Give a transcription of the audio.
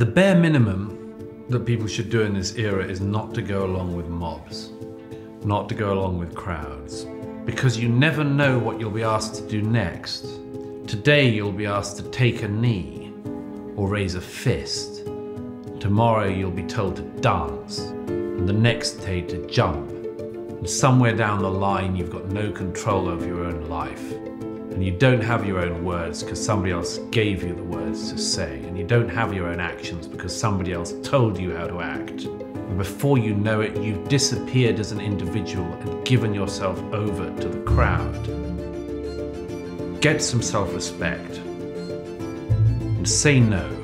The bare minimum that people should do in this era is not to go along with mobs, not to go along with crowds, because you never know what you'll be asked to do next. Today, you'll be asked to take a knee or raise a fist. Tomorrow, you'll be told to dance, and the next day, to jump. And somewhere down the line, you've got no control over your own life. And you don't have your own words because somebody else gave you the words to say. And you don't have your own actions because somebody else told you how to act. And before you know it, you've disappeared as an individual and given yourself over to the crowd. Get some self respect and say no.